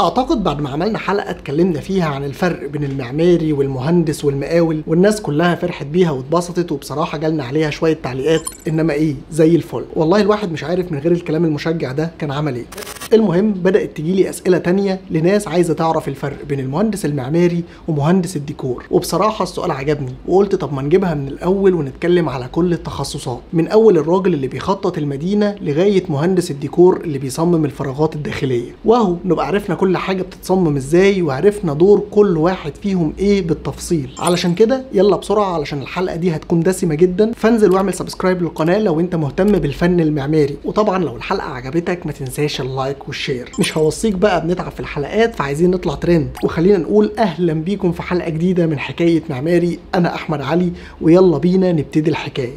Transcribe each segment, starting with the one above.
أعتقد بعد ما عملنا حلقة اتكلمنا فيها عن الفرق بين المعماري والمهندس والمقاول والناس كلها فرحت بيها واتبسطت وبصراحة جالنا عليها شوية تعليقات إنما إيه؟ زي الفل. والله الواحد مش عارف من غير الكلام المشجع ده كان عمل إيه. المهم بدأت تجيلي أسئلة تانية لناس عايزة تعرف الفرق بين المهندس المعماري ومهندس الديكور. وبصراحة السؤال عجبني وقلت طب ما نجيبها من الأول ونتكلم على كل التخصصات. من أول الراجل اللي بيخطط المدينة لغاية مهندس الديكور اللي بيصمم الفراغات الداخلية. واهو نبقى عرفنا كل حاجة بتتصمم إزاي وعرفنا دور كل واحد فيهم إيه بالتفصيل. علشان كده يلا بسرعة علشان الحلقة دي هتكون دسمة جدا. فانزل واعمل subscribe للقناة لو أنت مهتم بالفن المعماري. وطبعا لو الحلقة عجبتك ما تنساش ال like وال share. مش هوصيك بقى بنتعب في الحلقات فعايزين نطلع ترند. وخلينا نقول أهلا بيكم في حلقة جديدة من حكاية معماري. أنا أحمد علي ويلا بينا نبتدي الحكاية.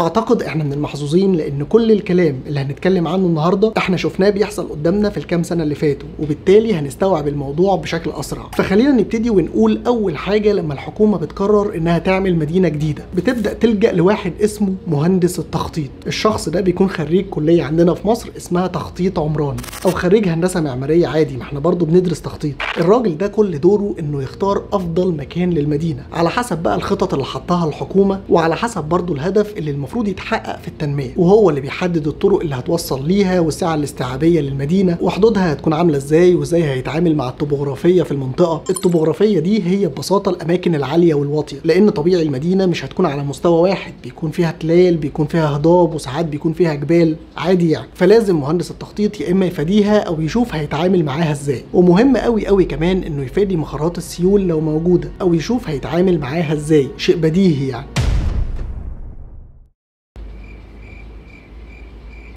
أعتقد إحنا من المحظوظين لأن كل الكلام اللي هنتكلم عنه النهارده إحنا شفناه بيحصل قدامنا في الكام سنة اللي فاتوا وبالتالي هنستوعب الموضوع بشكل أسرع. فخلينا نبتدي ونقول أول حاجة لما الحكومة بتقرر إنها تعمل مدينة جديدة بتبدأ تلجأ لواحد اسمه مهندس التخطيط. الشخص ده بيكون خريج كلية عندنا في مصر اسمها تخطيط عمراني أو خريج هندسة معمارية عادي ما إحنا برضه بندرس تخطيط. الراجل ده كل دوره إنه يختار أفضل مكان للمدينة على حسب بقى الخطط اللي حطها الحكومة وعلى حسب برضه الهدف اللي يتحقق في التنمية وهو اللي بيحدد الطرق اللي هتوصل ليها والسعة الاستيعابية للمدينة وحدودها هتكون عاملة إزاي وإزاي هيتعامل مع الطبوغرافيه في المنطقة. الطبوغرافيه دي هي ببساطة الأماكن العالية والواطية لأن طبيعي المدينة مش هتكون على مستوى واحد بيكون فيها تلال بيكون فيها هضاب وساعات بيكون فيها جبال. عادي يعني. فلازم مهندس التخطيط يا إما يفاديها أو يشوف هيتعامل معاها إزاي. ومهم قوي قوي كمان إنه يفادي مخارات السيول لو موجودة أو يشوف هيتعامل معاها إزاي. شيء بديهي يعني.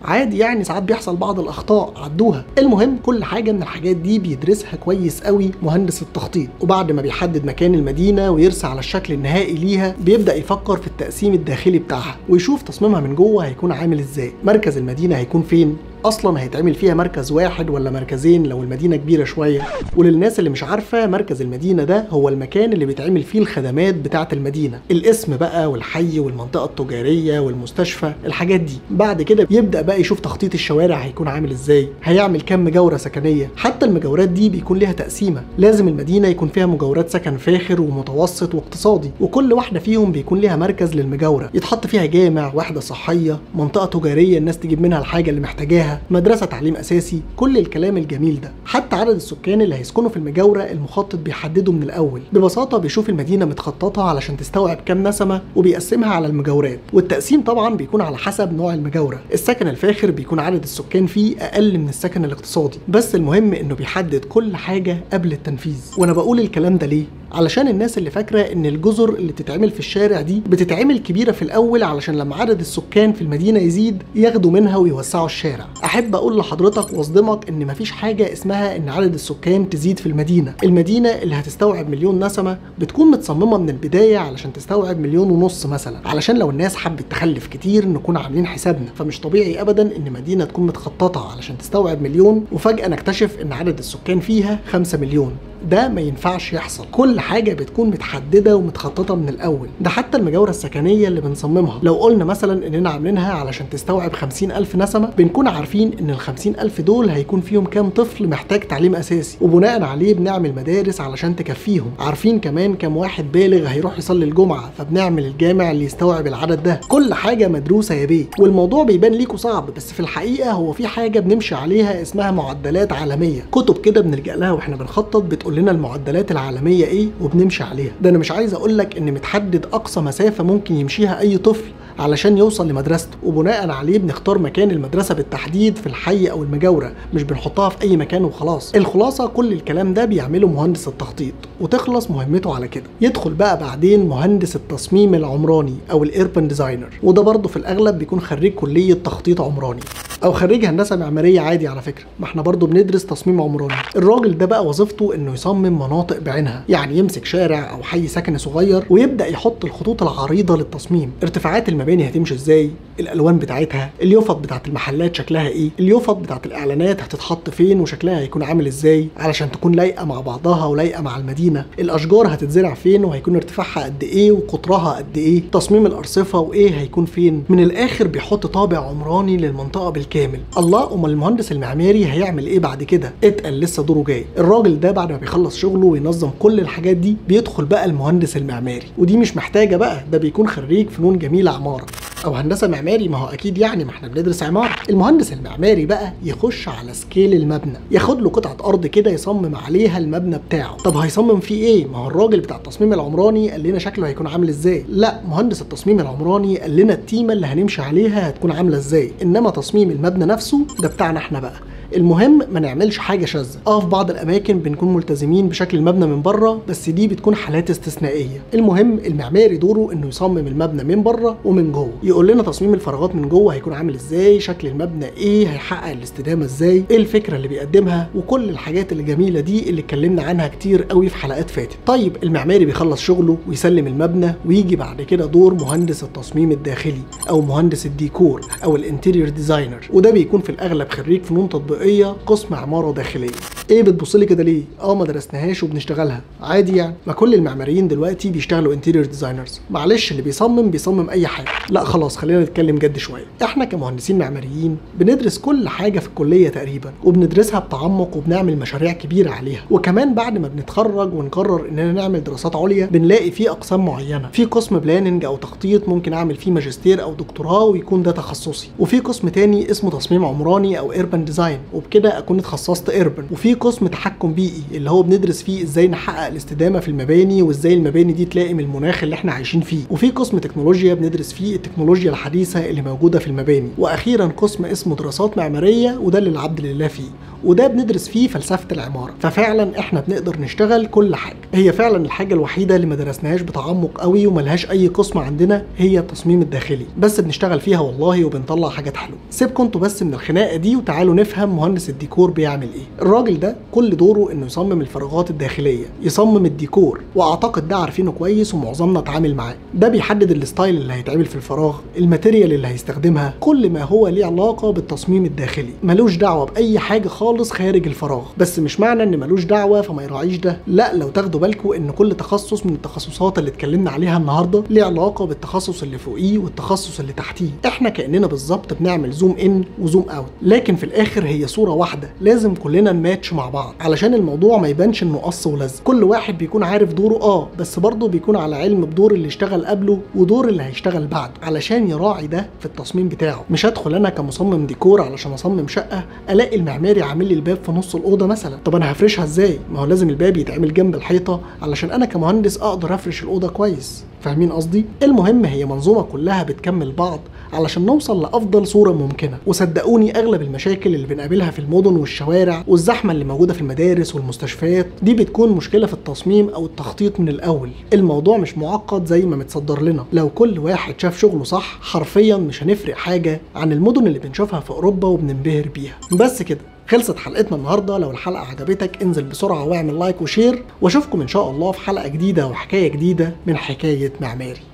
عادي يعني ساعات بيحصل بعض الأخطاء عدوها. المهم كل حاجة من الحاجات دي بيدرسها كويس قوي مهندس التخطيط. وبعد ما بيحدد مكان المدينة ويرسى على الشكل النهائي ليها بيبدأ يفكر في التقسيم الداخلي بتاعها ويشوف تصميمها من جوه هيكون عامل إزاي. مركز المدينة هيكون فين؟ أصلا هيتعمل فيها مركز واحد ولا مركزين لو المدينة كبيرة شوية. وللناس اللي مش عارفة مركز المدينة ده هو المكان اللي بيتعمل فيه الخدمات بتاعة المدينة. الاسم بقى والحي والمنطقة التجارية والمستشفى الحاجات دي. بعد كده يبدا بقى يشوف تخطيط الشوارع هيكون عامل إزاي. هيعمل كام مجاوره سكنية. حتى المجاورات دي بيكون ليها تقسيمة. لازم المدينة يكون فيها مجاورات سكن فاخر ومتوسط واقتصادي. وكل واحدة فيهم بيكون ليها مركز للمجاورة. يتحط فيها جامع وحده صحية منطقة تجارية الناس تجيب منها الحاجة اللي محتاجاها. مدرسة تعليم أساسي كل الكلام الجميل ده. حتى عدد السكان اللي هيسكنوا في المجاورة المخطط بيحدده من الأول. ببساطة بيشوف المدينة متخططة علشان تستوعب كام نسمة وبيقسمها على المجاورات. والتقسيم طبعا بيكون على حسب نوع المجاورة. السكن الفاخر بيكون عدد السكان فيه أقل من السكن الاقتصادي. بس المهم إنه بيحدد كل حاجة قبل التنفيذ. وأنا بقول الكلام ده ليه؟ علشان الناس اللي فاكرة إن الجزر اللي بتتعمل في الشارع دي بتتعمل كبيرة في الأول علشان لما عدد السكان في المدينة يزيد ياخدوا منها ويوسعوا الشارع. أحب أقول لحضرتك وأصدمك إن مفيش حاجة اسمها إن عدد السكان تزيد في المدينة. المدينة اللي هتستوعب مليون نسمة بتكون متصممة من البداية علشان تستوعب مليون ونص مثلا. علشان لو الناس حبت تخلف كتير نكون عاملين حسابنا. فمش طبيعي ابدا إن مدينة تكون متخططة علشان تستوعب مليون وفجأة نكتشف إن عدد السكان فيها 5 مليون. ده ما ينفعش يحصل. كل حاجة بتكون متحددة ومتخططة من الأول. ده حتى المجاورة السكنية اللي بنصممها. لو قلنا مثلا إننا عاملينها علشان تستوعب خمسين ألف نسمة بنكون عارفين إن الخمسين ألف دول هيكون فيهم كام طفل محتاج تعليم أساسي. وبناء عليه بنعمل مدارس علشان تكفيهم. عارفين كمان كام واحد بالغ هيروح يصلي الجمعة فبنعمل الجامع اللي يستوعب العدد ده. كل حاجة مدروسة يا بيه. والموضوع بيبان ليكوا صعب بس في الحقيقة هو في حاجة بنمشي عليها اسمها معدلات عالمية. كتب كده بنلجأ لها وإحنا بنخطط بتقول لنا المعدلات العالمية إيه؟ وبنمشي عليها. ده أنا مش عايز أقول لك إن متحدد أقصى مسافة ممكن يمشيها أي طفل علشان يوصل لمدرسته. وبناء عليه بنختار مكان المدرسة بالتحديد في الحي أو المجاورة مش بنحطها في أي مكان وخلاص. الخلاصة كل الكلام ده بيعمله مهندس التخطيط وتخلص مهمته على كده. يدخل بقى بعدين مهندس التصميم العمراني أو الأربن ديزاينر. وده برضه في الأغلب بيكون خريج كلية تخطيط عمراني. أو خريج هندسة معمارية عادي على فكرة ما إحنا برضه بندرس تصميم عمراني. الراجل ده بقى وظيفته إنه يصمم مناطق بعينها يعني يمسك شارع أو حي سكني صغير ويبدأ يحط الخطوط العريضة للتصميم. ارتفاعات المباني المباني هتمشي إزاي الألوان بتاعتها اليوفط بتاعت المحلات شكلها إيه اليوفط بتاعت الإعلانات هتتحط فين وشكلها هيكون عامل إزاي علشان تكون لايقة مع بعضها ولايقة مع المدينة الأشجار هتتزرع فين وهيكون ارتفاعها قد إيه وقطرها قد إيه تصميم الأرصفة وايه هيكون فين من الآخر بيحط طابع عمراني للمنطقة بالكامل. الله أمال المهندس المعماري هيعمل إيه بعد كده؟ اتقل لسه دوره جاي. الراجل ده بعد ما بيخلص شغله وينظم كل الحاجات دي بيدخل بقى المهندس المعماري. ودي مش محتاجة بقى ده بيكون خريج فنون جميلة عماره أو هندسة معماري ما هو أكيد يعني ما إحنا بندرس عماره المهندس المعماري بقى يخش على سكيل المبنى ياخد له قطعة أرض كده يصمم عليها المبنى بتاعه. طب هيصمم فيه إيه؟ ما هو الراجل بتاع التصميم العمراني قال لنا شكله هيكون عامل إزاي؟ لا مهندس التصميم العمراني قال لنا التيمة اللي هنمشي عليها هتكون عاملة إزاي. إنما تصميم المبنى نفسه ده بتاعنا إحنا بقى. المهم ما نعملش حاجة شاذة. آه في بعض الأماكن بنكون ملتزمين بشكل المبنى من بره بس دي بتكون حالات استثنائية. المهم المعماري دوره إنه يصمم المبنى من بره ومن جوه. يقول لنا تصميم الفراغات من جوه هيكون عامل إزاي شكل المبنى إيه هيحقق الاستدامة إزاي إيه الفكرة اللي بيقدمها وكل الحاجات الجميلة دي اللي اتكلمنا عنها كتير قوي في حلقات فاتت. طيب المعماري بيخلص شغله ويسلم المبنى ويجي بعد كده دور مهندس التصميم الداخلي أو مهندس الديكور أو ال interior designer. وده بيكون في الأغلب خريج فنون تطبيقية. قسم عمارة داخلية. إيه بتبص لي كده ليه؟ آه ما درسناهاش وبنشتغلها. عادي يعني. ما كل المعماريين دلوقتي بيشتغلوا interior designers معلش اللي بيصمم بيصمم أي حاجة. لا خلاص خلينا نتكلم جد شوية. إحنا كمهندسين معماريين بندرس كل حاجة في الكلية تقريبا وبندرسها بتعمق وبنعمل مشاريع كبيرة عليها. وكمان بعد ما بنتخرج ونقرر إننا نعمل دراسات عليا بنلاقي في أقسام معينة. في قسم planning أو تخطيط ممكن أعمل فيه ماجستير أو دكتوراه ويكون ده تخصصي. وفي قسم تاني اسمه تصميم عمراني أو urban design وبكده أكون اتخصصت urban وفي قسم تحكم بيئي اللي هو بندرس فيه إزاي نحقق الاستدامة في المباني وإزاي المباني دي تلائم المناخ اللي إحنا عايشين فيه. وفي قسم تكنولوجيا بندرس فيه التكنولوجيا الحديثة اللي موجودة في المباني. وأخيرا قسم اسمه دراسات معمارية وده اللي العبد لله فيه. وده بندرس فيه فلسفة العمارة. ففعلا إحنا بنقدر نشتغل كل حاجة. هي فعلا الحاجة الوحيدة اللي ما درسناهاش بتعمق قوي وملهاش أي قسم عندنا هي التصميم الداخلي. بس بنشتغل فيها والله وبنطلع حاجات حلوة. سيبكم أنتوا بس من الخناقة دي وتعالوا نفهم مهندس الديكور بيعمل إيه. الراجل ده كل دوره إنه يصمم الفراغات الداخلية يصمم الديكور وأعتقد ده عارفينه كويس ومعظمنا اتعامل معاه. ده بيحدد ال style اللي هيتعمل في الفراغ ال material اللي هيستخدمها كل ما هو ليه علاقة بالتصميم الداخلي. ملوش دعوة بأي حاجة خالص خارج الفراغ. بس مش معنى إن ملوش دعوة فما يراعيش ده. لا لو تاخدوا بالكم إن كل تخصص من التخصصات اللي اتكلمنا عليها النهارده ليه علاقة بالتخصص اللي فوقيه والتخصص اللي تحتيه. إحنا كأننا بالظبط بنعمل zoom in و zoom out لكن في الآخر هي صورة واحدة. لازم كلنا نماتش مع بعض. علشان الموضوع ما يبانش إنه قص ولزق كل واحد بيكون عارف دوره آه بس برضه بيكون على علم بدور اللي اشتغل قبله ودور اللي هيشتغل بعده علشان يراعي ده في التصميم بتاعه. مش هدخل أنا كمصمم ديكور علشان أصمم شقة ألاقي المعماري عامل لي الباب في نص الأوضة مثلا. طب أنا هفرشها إزاي؟ ما هو لازم الباب يتعمل جنب الحيطة علشان أنا كمهندس أقدر أفرش الأوضة كويس. فاهمين قصدي؟ المهم هي منظومة كلها بتكمل بعض علشان نوصل لأفضل صورة ممكنة. وصدقوني أغلب المشاكل اللي بنقابلها في المدن والشوارع والزحمة اللي موجودة في المدارس والمستشفيات دي بتكون مشكلة في التصميم أو التخطيط من الأول. الموضوع مش معقد زي ما متصدر لنا. لو كل واحد شاف شغله صح حرفيا مش هنفرق حاجة عن المدن اللي بنشوفها في أوروبا وبننبهر بيها. بس كده. خلصت حلقتنا النهارده. لو الحلقة عجبتك انزل بسرعة واعمل like و share واشوفكم إن شاء الله في حلقة جديدة وحكاية جديدة من حكاية معماري.